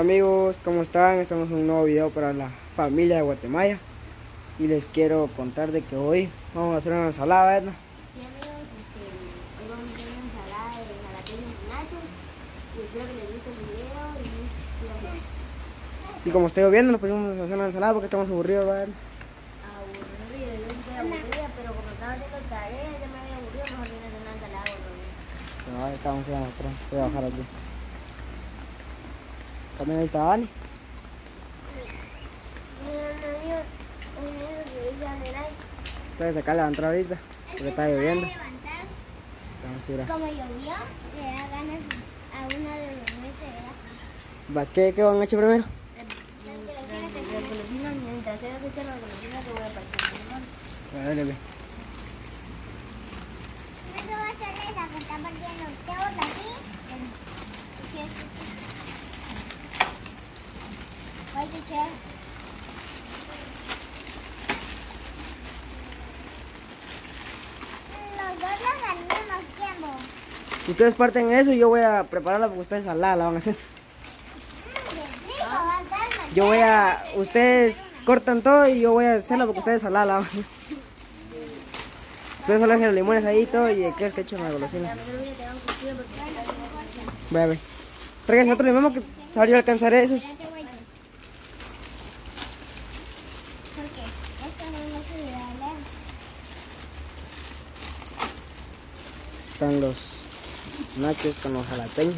amigos? ¿Cómo están? Estamos en un nuevo video para la familia de Guatemala y les quiero contar de que hoy vamos a hacer una ensalada, ¿verdad? Sí amigos, este, hoy vamos a hacer una ensalada de jalapeños y nachos y espero que les guste el video y. Y como estoy viendo, nos pusimos a hacer una ensalada porque estamos aburridos, ¿verdad? Aburrido, yo estoy aburrida, pero como estaba haciendo tareas ya me había aburrido, mejor vine a hacer una ensalada. Pero ahí estamos a mostrar. Voy a bajar aquí. También ahí está dice Aneray. Entonces acá la a entrar ahorita porque está lloviendo. Vamos a a- como llovió, le da ganas a uno de los meses, ¿verdad? ¿Qué, ¿Qué van a echar primero? Las golosinas, mientras ellos echan las golosinas, te voy a partir. Dale, ve. ¿Qué va a hacer esa que está partiendo? ¿Qué onda aquí? Ay, Ustedes parten eso y yo voy a prepararla porque ustedes salada la van a hacer. Yo voy a... Ustedes cortan todo y yo voy a hacerla porque ustedes salada la van a hacer. Ustedes solo los limones ahí y todo y el que que echen la golosina. Ve a ver. Tráiganse otro limón que saber yo alcanzar eso. Porque esto no es lo que le da leer. Están los nachos con los jalapeños.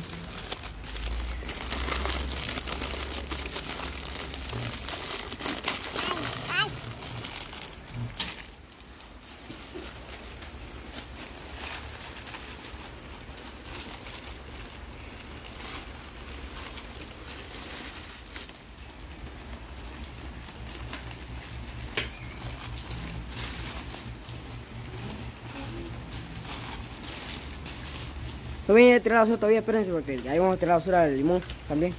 No voy a tirar la basura todavía, espérense porque ahí vamos a tirar la basura del limón también.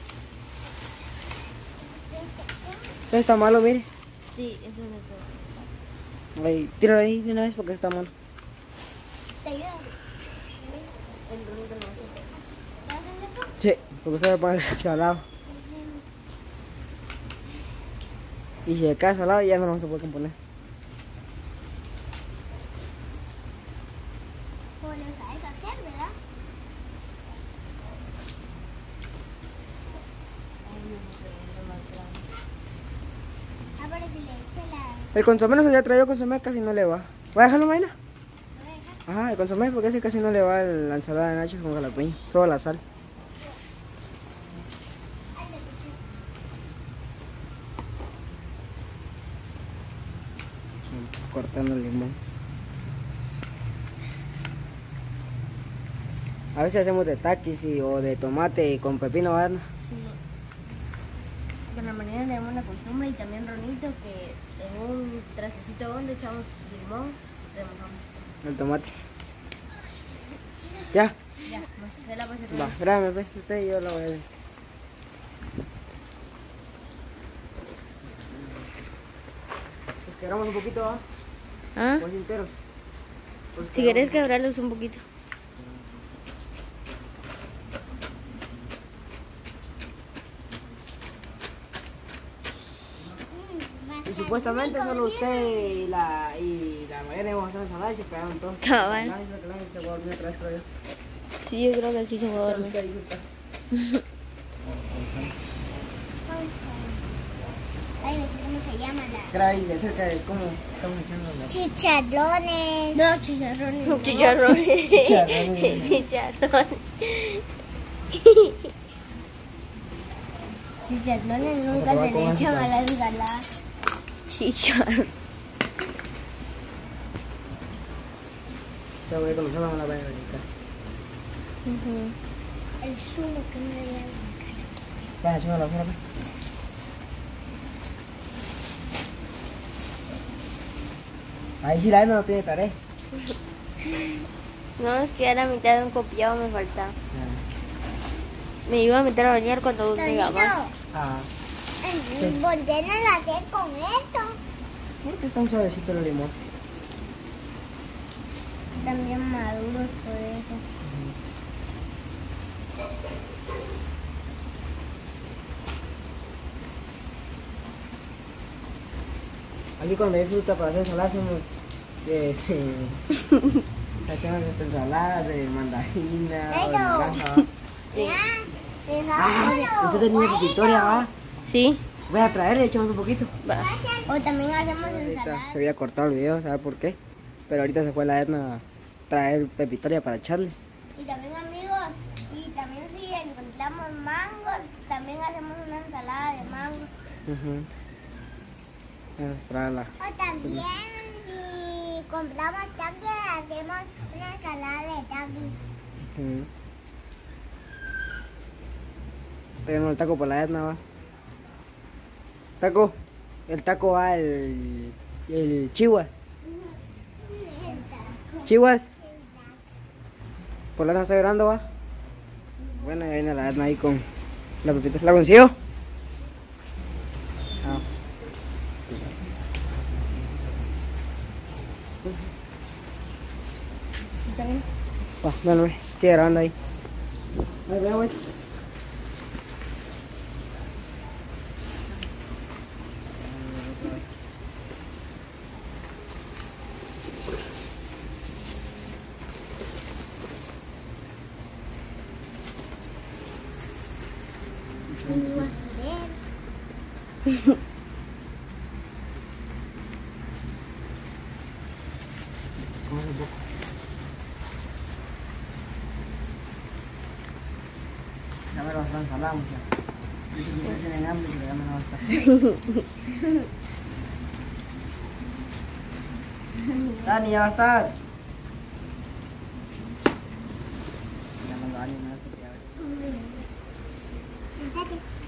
Esto está malo, mire. Sí, eso no es Ahí, tíralo ahí de una vez porque está malo. ¿Te ayuda? El ruido no se ¿Te hacen esto? Sí, porque usted le pone salado. Y si cae salado ya no se puede componer. Como lo sabes hacer, ¿verdad? Ah, pero si le eché la... El consomé no se había traído consomé, casi no le va. ¿Voy a dejarlo, Mayna? ¿Lo voy a dejar? Ajá, el consomé porque ese casi no le va la ensalada de nachos con jalapeño, solo la sal. Cortando el limón. A veces hacemos de taquis y, o de tomate con pepino, ¿verdad? Sí. Con la mañana tenemos la costumbre y también Ronito que en un trajecito donde echamos limón, remojamos. El tomate. Ya, Ya, pues, se la pasé va, grábame, pues, usted y yo lo voy a ver. Pues quebramos un poquito, ¿ah? ¿Ah? Pues enteros. Pues Si quieres quebrarlos un poquito. Y supuestamente solo usted y la, y la mayoría íbamos a hacer ensalada y se pegaron todos. Cabal. Sí, yo creo que sí se va a dormir. Ay, no cómo se llama la... De cerca de cómo estamos echando la... Chicharrones. No, chicharrones. Chicharrones. Chicharrones. Chicharrones. Chicharrones nunca se le echan a la ensalada. Chicharrones. Te voy a conocer, vamos a la vaina ahorita. El zumo que me dio. Vayan echando la fuera, pues. Ahí sí la no tiene tarea. No, es que a la mitad de un copiado me faltaba. Me iba a meter a bañar cuando me llamaba. Ah, ¿Qué? ¿Por qué no lo haces con esto? Porque está un suavecito el limón. También maduro por eso. Aquí cuando hay fruta para hacer ensalada, eh, sí. hacemos este, ensalada de mandarina Pero, o de Ay, ah, usted tenía victoria, ¿va? Sí. Voy a traerle, echamos un poquito. Va. O también hacemos Ahorita ensalada. se había cortado el video, ¿sabe por qué? Pero ahorita se fue la Edna a traer pepitoria para echarle. Y también amigos, y también si encontramos mangos, también hacemos una ensalada de. Vamos a traerla. O también si compramos taqui, hacemos una ensalada de taqui. Ujú. Tenemos el taco por la Edna, va. Taco. El taco va el. El chihuas. Chihuas. Por la está llorando, va. Bueno, viene la Edna ahí con la pepita. ¿La consiguió? Ah. Va, dale, ve. Sigue grabando ahí. Ahí, ve, güey. Cómele un poco. Ya me lo vas a ensalada, muchacha. Dice que ustedes tienen hambre, pero ya me lo va a estar. Dani, ya va a estar. Llamando a Dani, no sé qué, a ver. Mariana,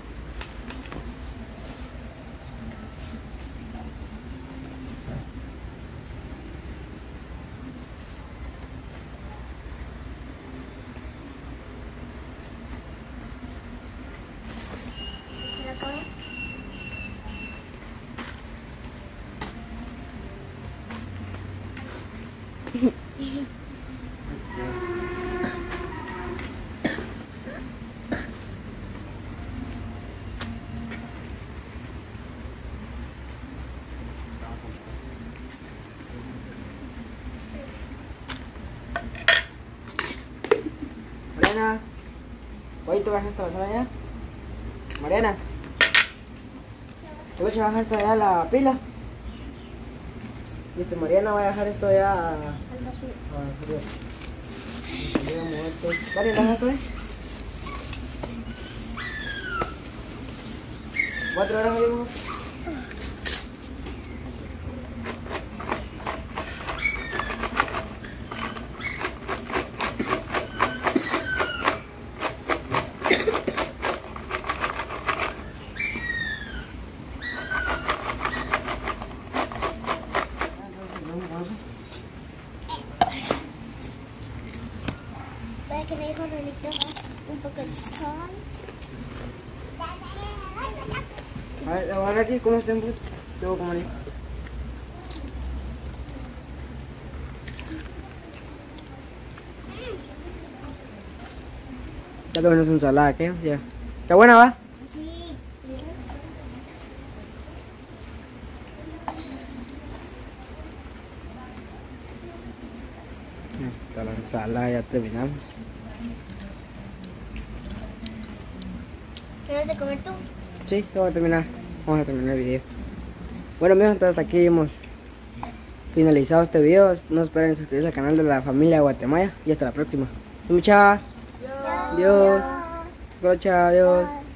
¿hoy te bajas hasta ya? Mariana, ¿te vas a bajar hasta allá la pila? Listo, Mariana va a dejar esto ya a... a frío. Voy a esto. Dale, ¿la dejas ahí? ¿Cuatro horas ahí, amor? Para que me dijo un poco de sal. A ver, ahora aquí, ¿cómo está en bruto? Tengo como ahí. Ya te menos ensalada, ¿qué? Ya. ¿Está buena, va? Sí. Está la ensalada, ya terminamos. ¿Qué vas a comer tú? Sí, se va a terminar. Vamos a terminar el video. Bueno amigos, entonces hasta aquí hemos finalizado este video. No esperen suscribirse al canal de la familia Guatemala. Y hasta la próxima. Mucha. Adiós. Adiós.